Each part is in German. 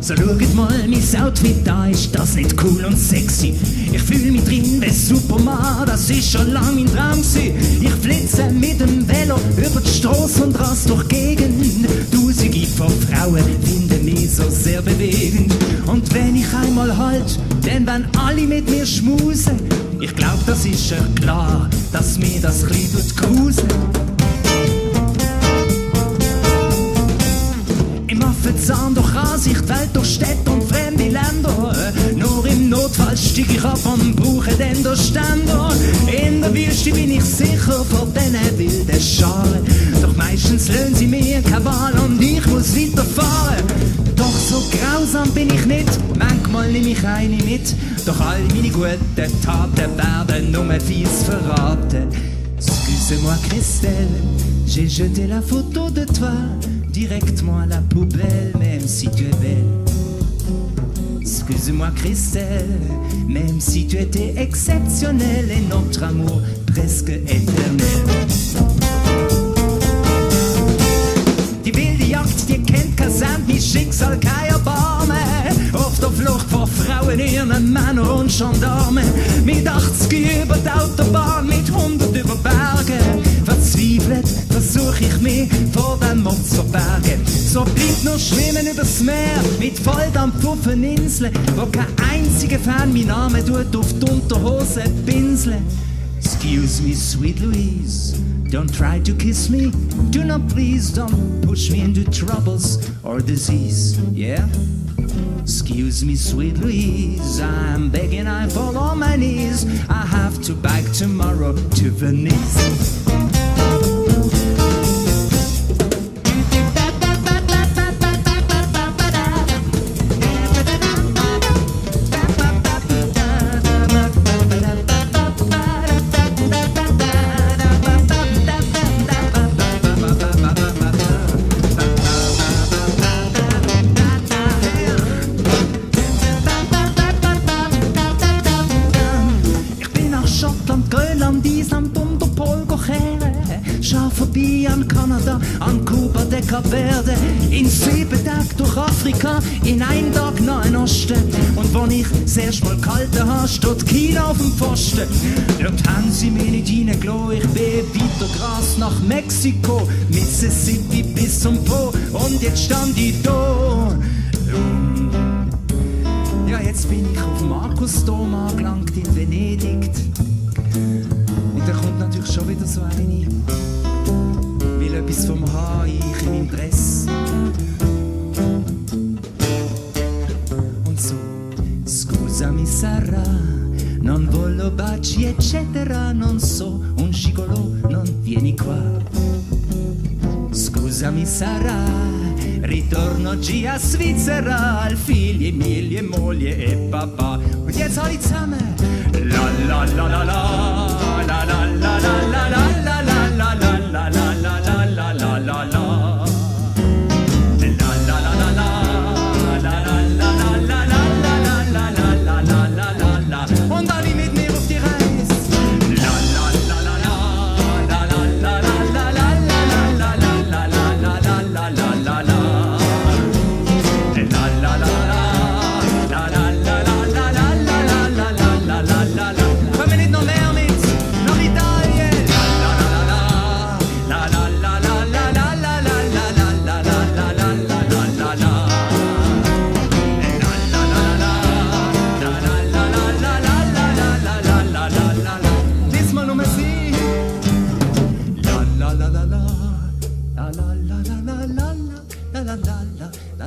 So schaut mal, mein Outfit da ist das nicht cool und sexy. Ich fühl mich drin wie Superman, das ist schon lang mein Traum gewesen. Ich flitze mit dem Velo über die Straße und rast durch Gegend. Tausende von Frauen finden mich so sehr bewegend. Und wenn ich einmal halt, dann werden alle mit mir schmusen. Ich glaub, das ist ja klar, dass mir das tut gruseln. Im Affenzahn durch Ansicht, Welt durch Städte und fremde Länder. Nur im Notfall stieg ich ab und brauche den der Ständer. In der Wüste bin ich sicher vor diesen wilden Scharen. Doch meistens lösen sie mir keine Wahl und ich muss weiterfahren. So grausam bin ich nicht, manchmal nehme ich eine mit. Doch all meine guten Taten werden nur fies verraten. Excuse-moi Christelle, j'ai jeté la photo de toi directement à la poubelle, même si tu es belle. Excuse-moi Christelle, même si tu étais exceptionnelle et notre amour presque éternel. Die wilde Jagd, die kennt kein Sand, mein Schicksal kein ihren Männern und Gendarmen. Mit 80 über die Autobahn, mit 100 über Berge. Verzweifelt versuch ich mich vor dem Mord zu verbergen. So bleibt nur Schwimmen übers Meer, mit Volldampf auf den Inseln, wo kein einziger Fan mein Name tut auf die Unterhose pinseln. Excuse me, sweet Louise. Don't try to kiss me. Do not please, don't push me into troubles or disease. Yeah? Excuse me, sweet Louise. I'm begging, I fall on my knees. I have to back tomorrow to Venice. Grönland, Island und der Pol kehren. Schau vorbei an Kanada, an Kuba, de Verde. In sieben Tagen durch Afrika, in einem Tag Nahen Osten. Und wo ich das erste Mal habe, steht China auf dem Pfosten. Dort haben sie mich nicht reingelassen, ich bin weiter Gras nach Mexiko. Mississippi bis zum Po, und jetzt stand ich da. Ja, jetzt bin ich auf dem Markusdom angelangt in Venedig. Natürlich schon wieder so eine. Will etwas vom Haar, ich in meinem Dress. Und so, scusami Sarà, non voglio baci eccetera, non so, un gigolo, non vieni qua. Scusami Sarà, ritorno oggi a Svizzera, al figli, moglie, moglie e papà. Und jetzt alle zusammen. La la la la, la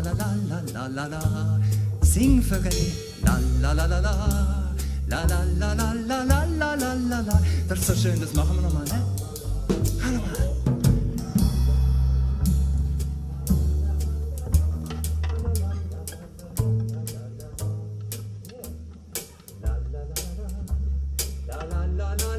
la la la la la la. Sing für René. La la la la la. La la la la la la la la la la. Das ist so schön, das machen wir nochmal, ne? Ah, nochmal. La la la la